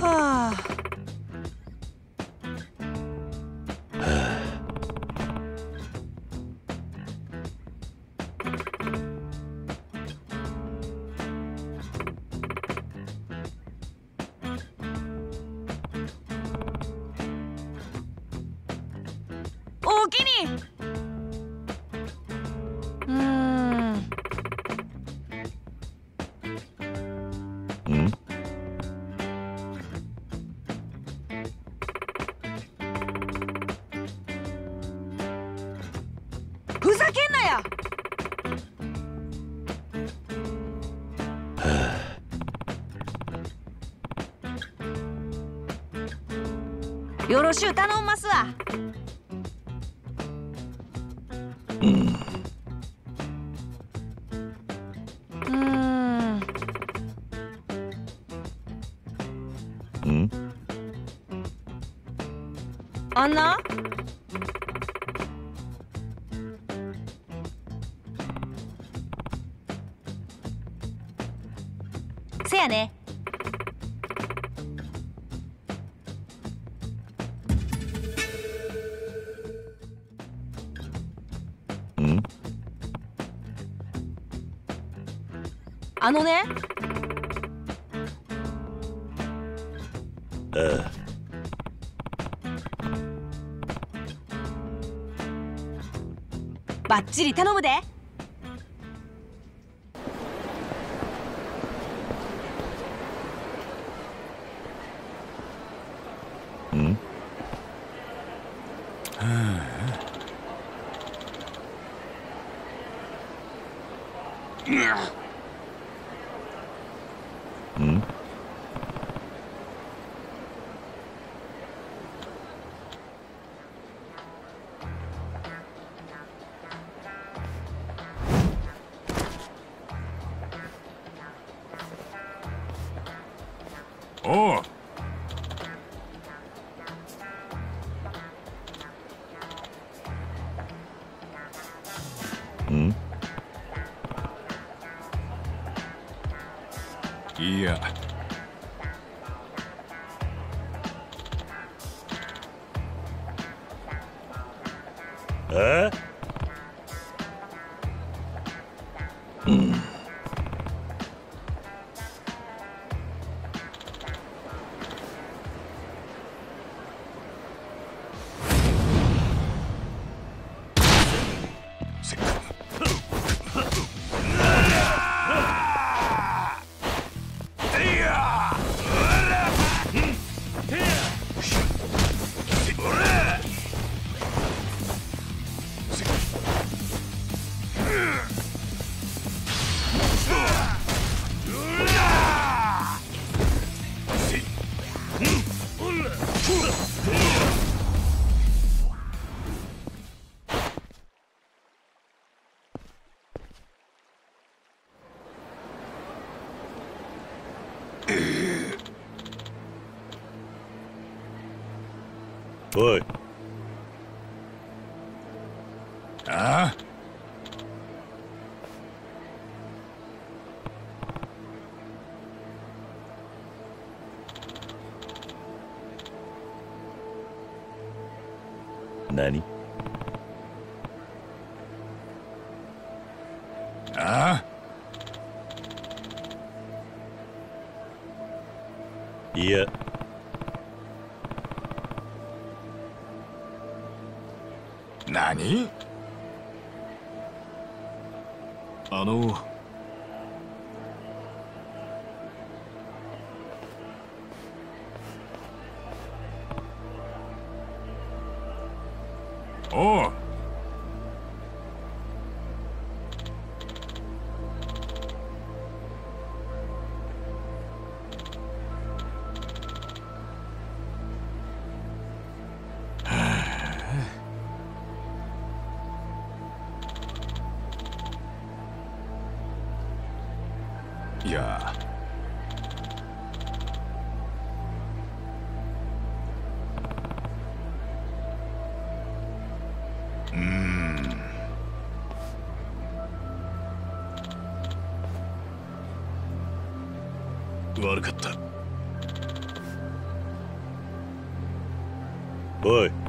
하... 頼んますわうーん。んあん。なせやねあのね。ああバッチリ頼むでいや。あ何？あいや。何？悪かった。おい。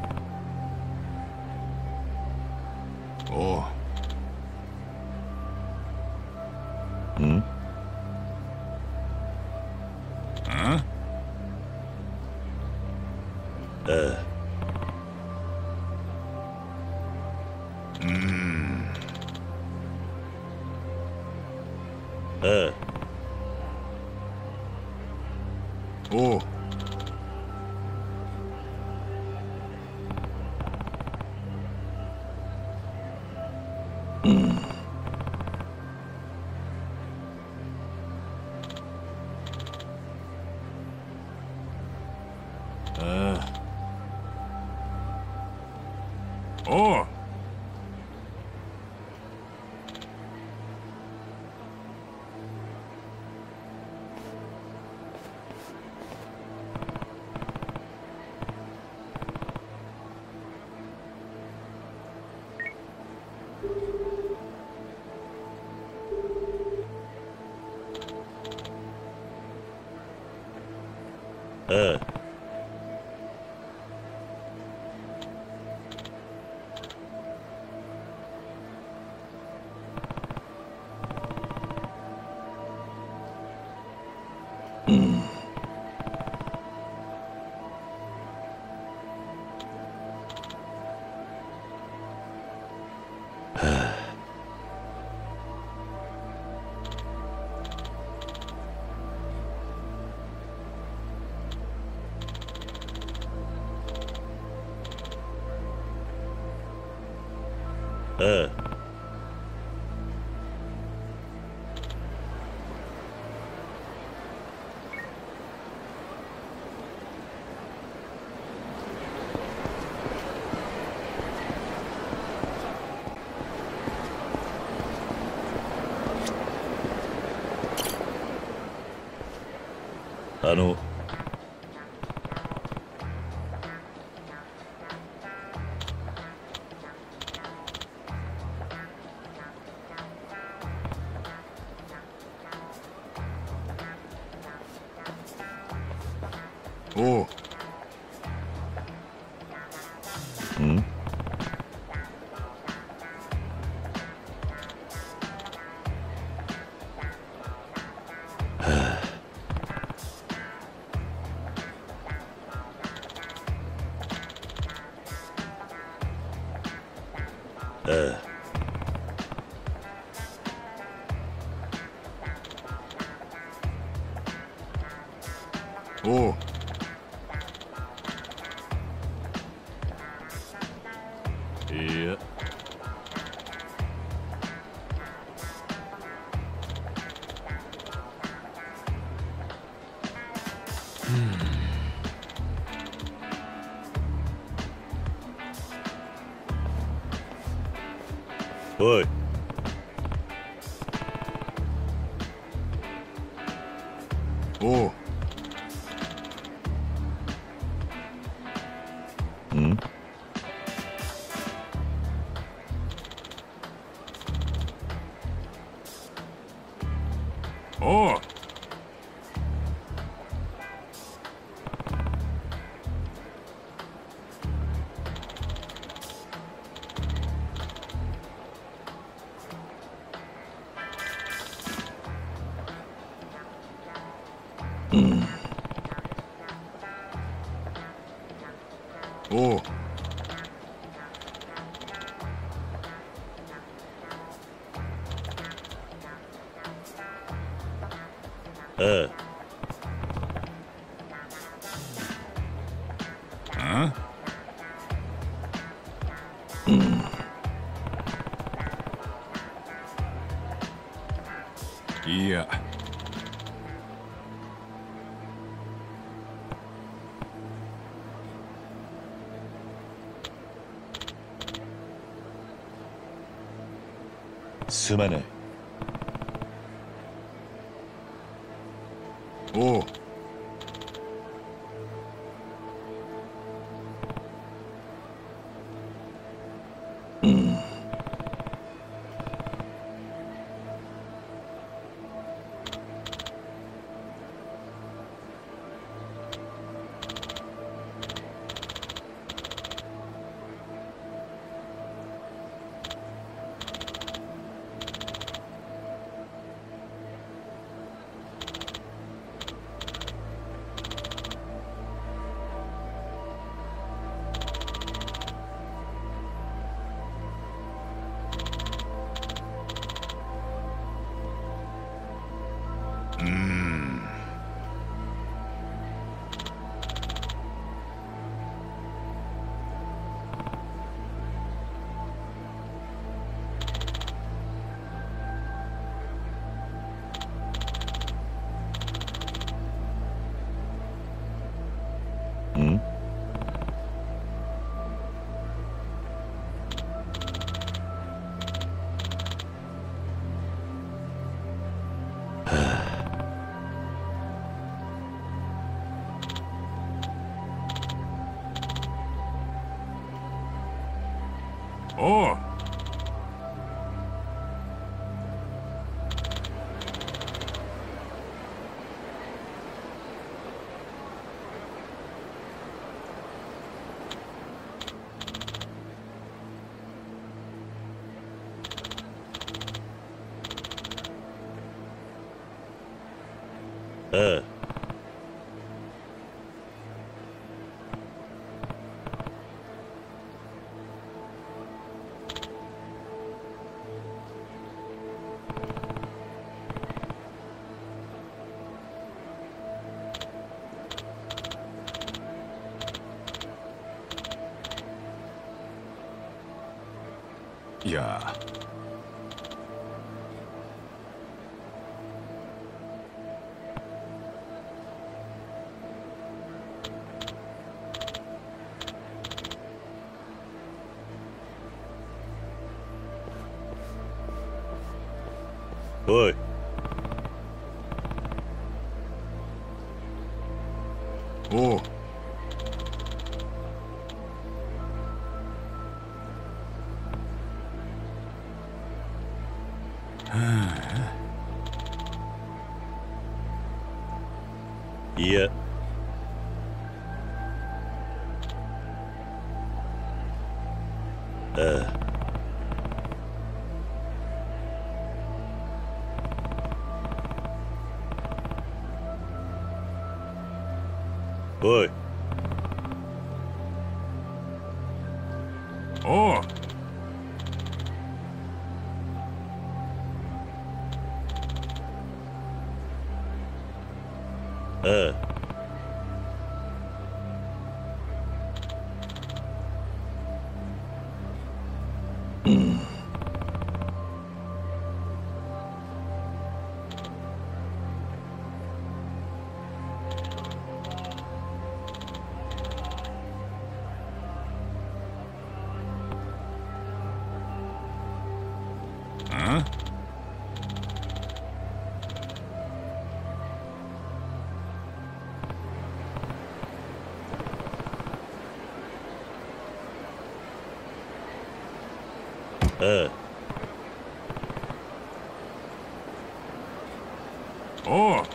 嗯。Uh. Oh. Good. すまない。ああいや。Yeah. Uh. Boy. Uh. Oh.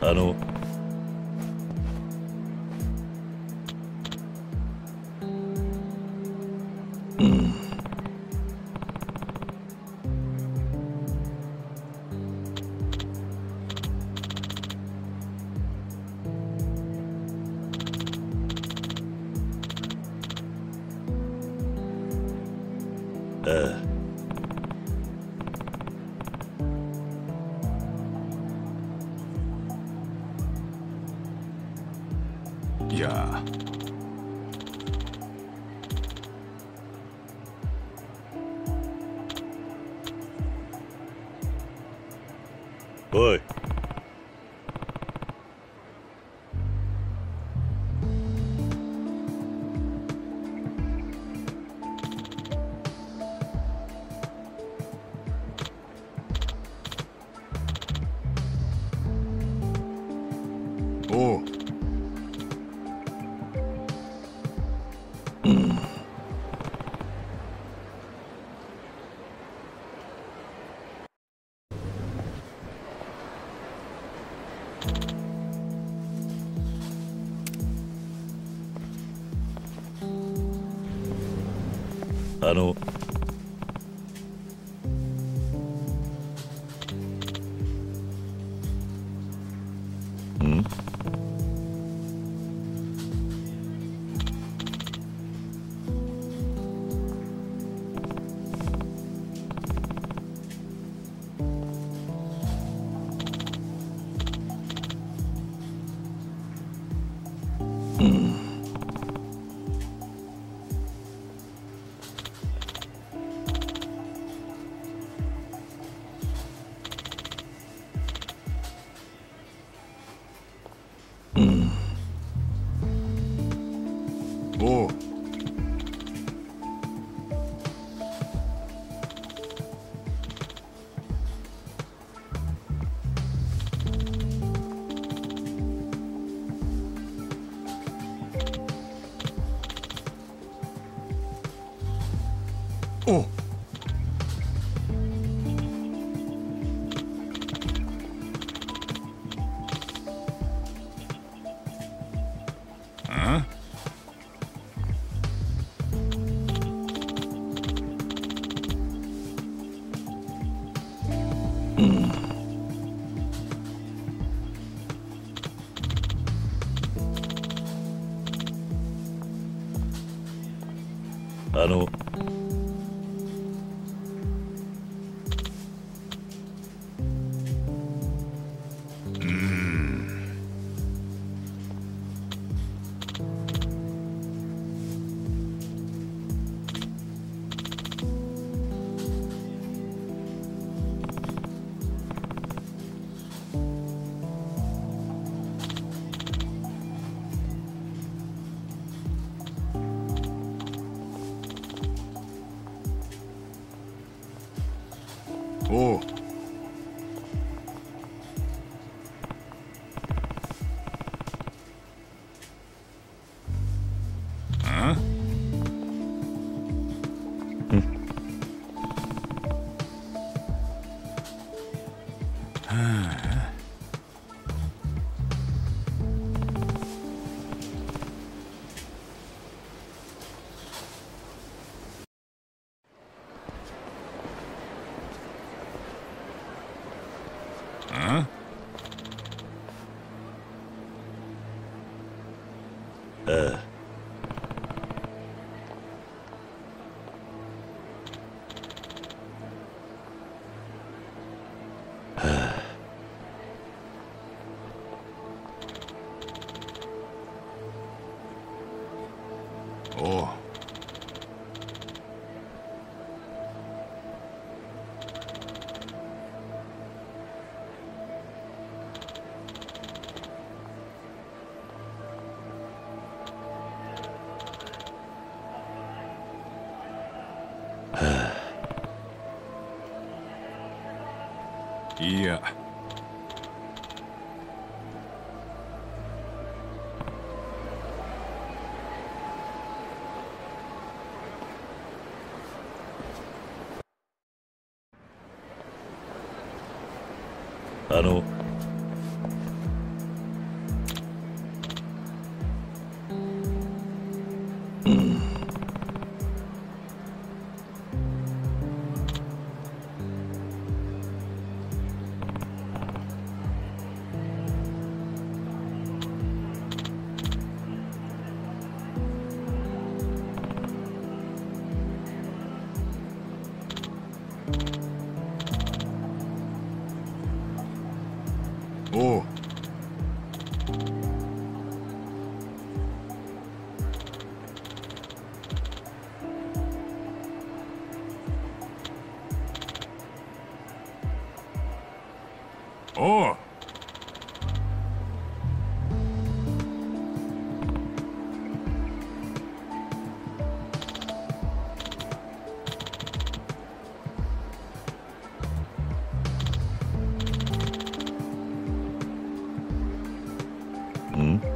I know. Mm. おいや。あのん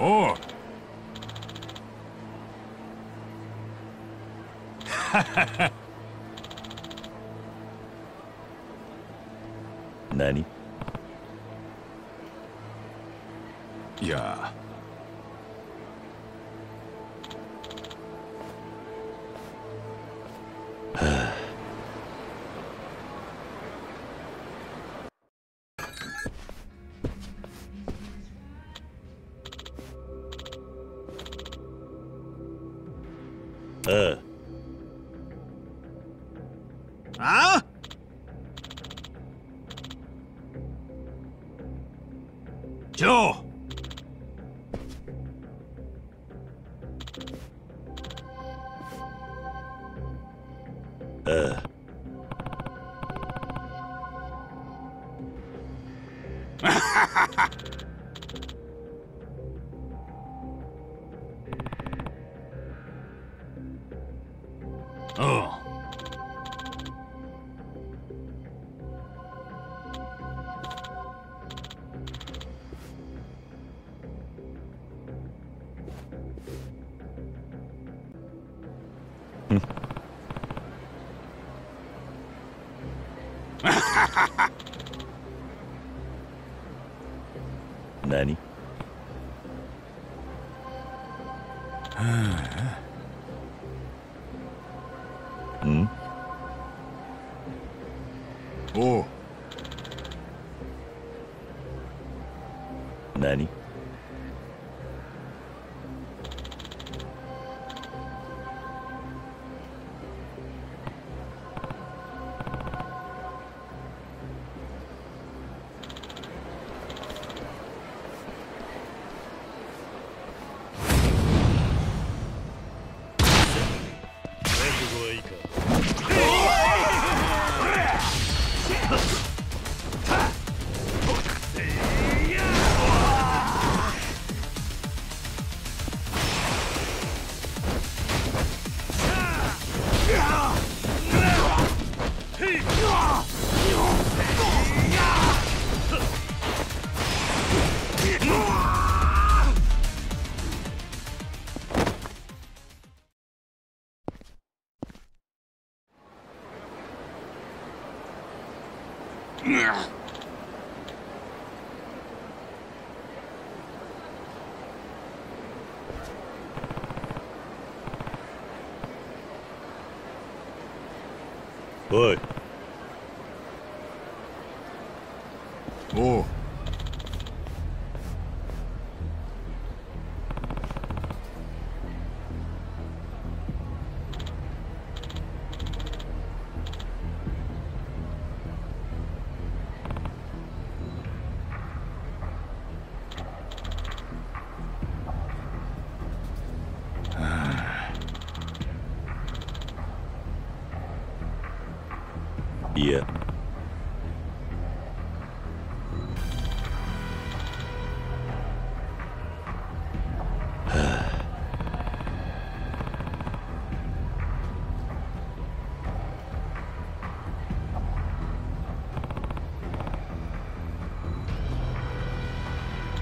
おう。何？いや何お yet.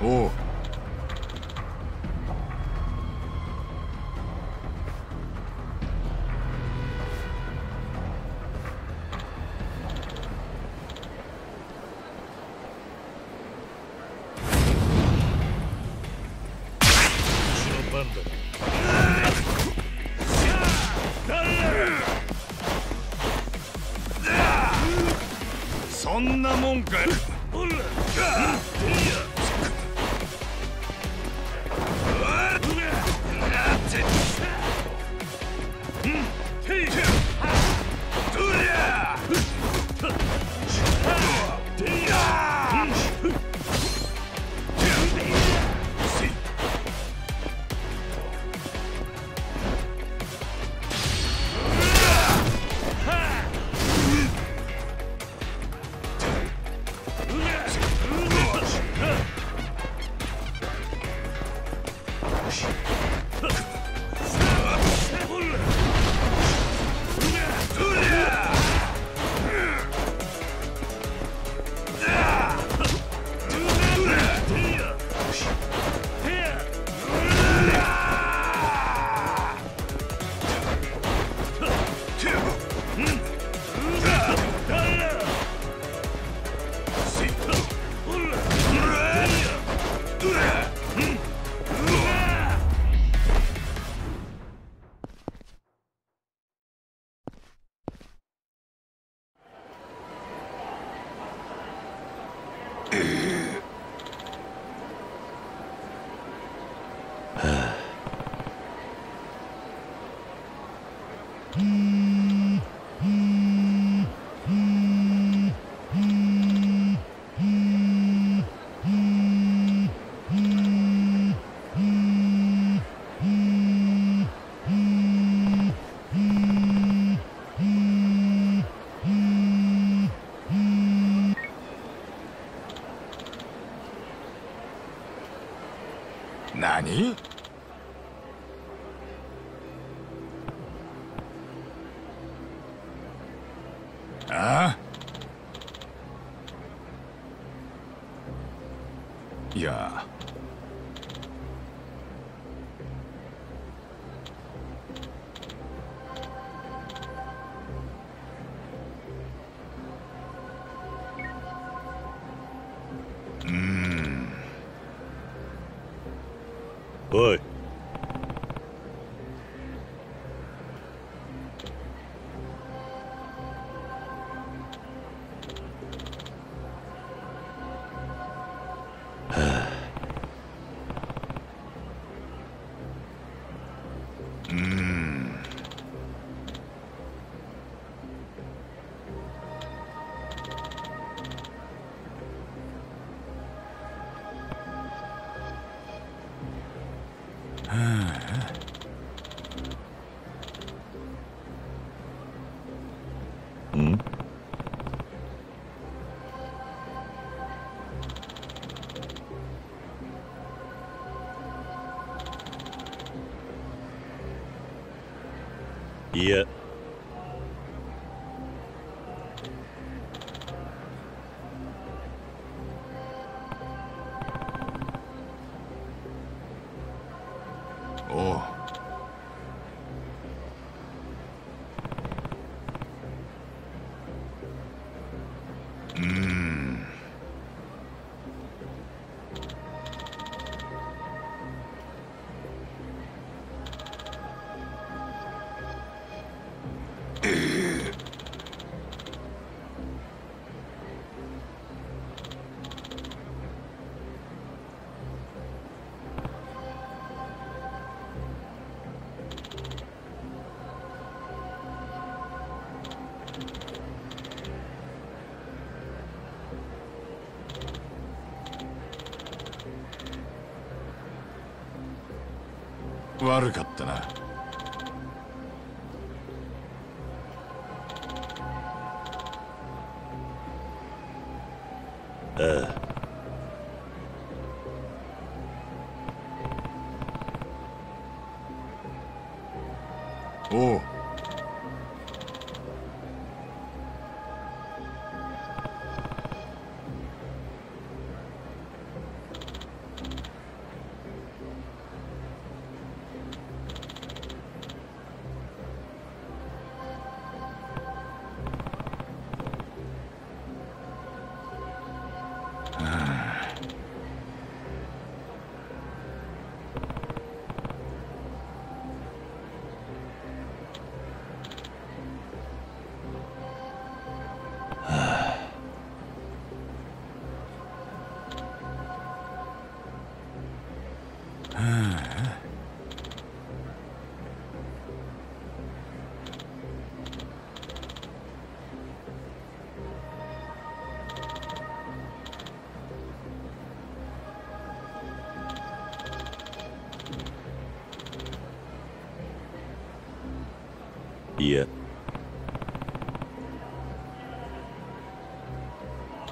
oh. いいや悪かったな。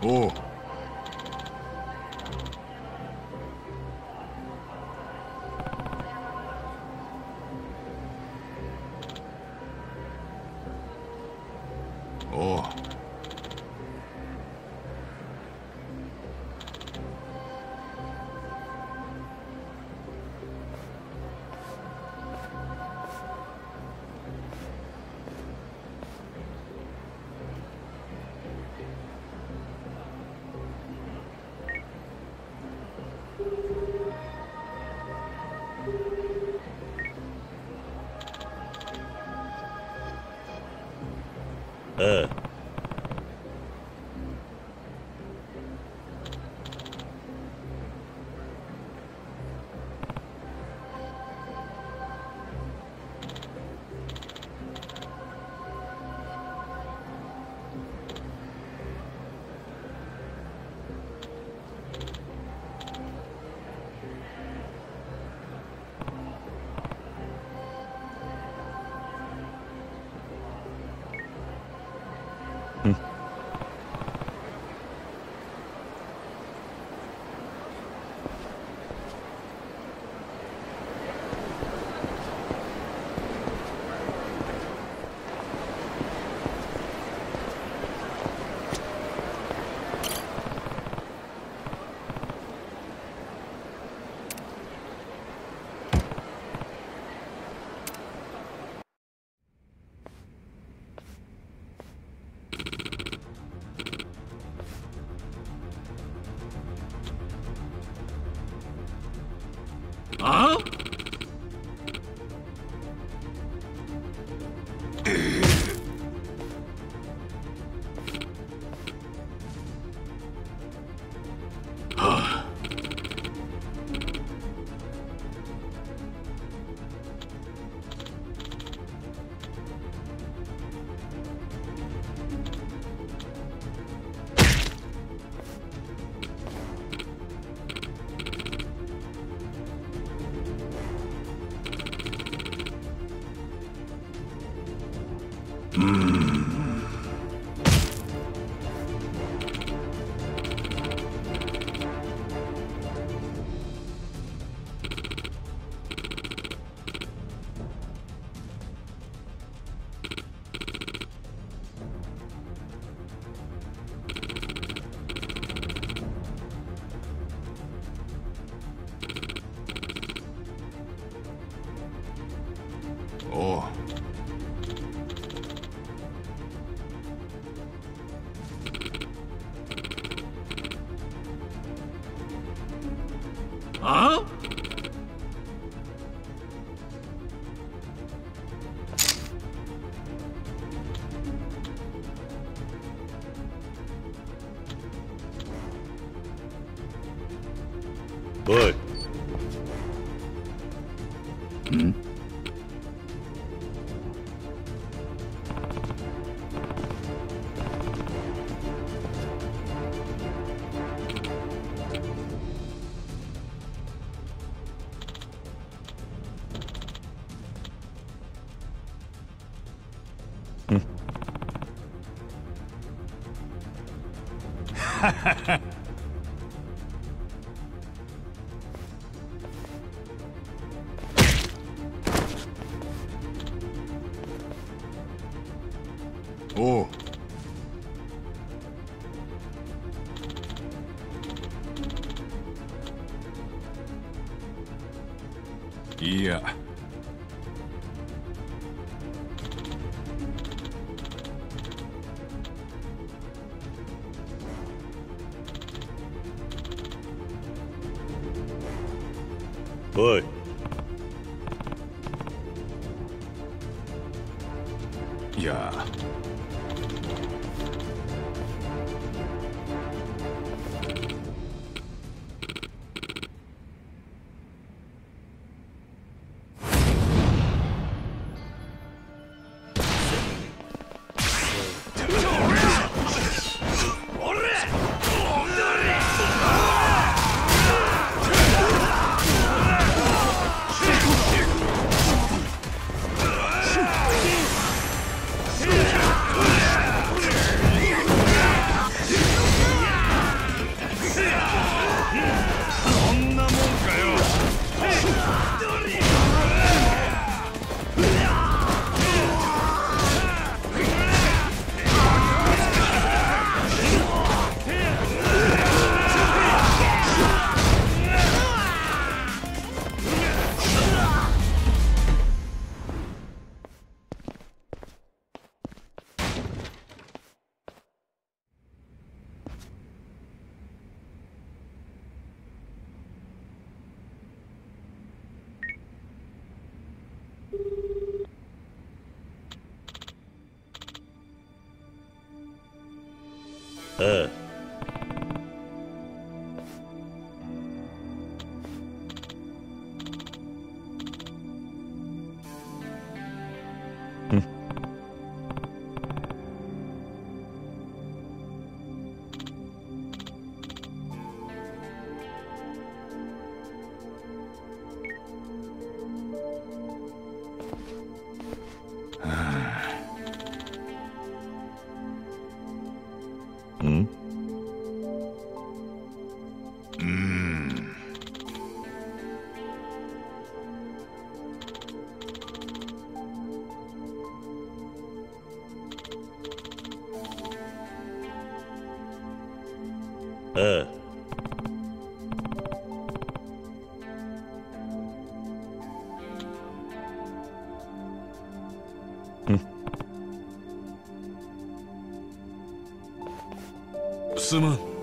おおう。いや。す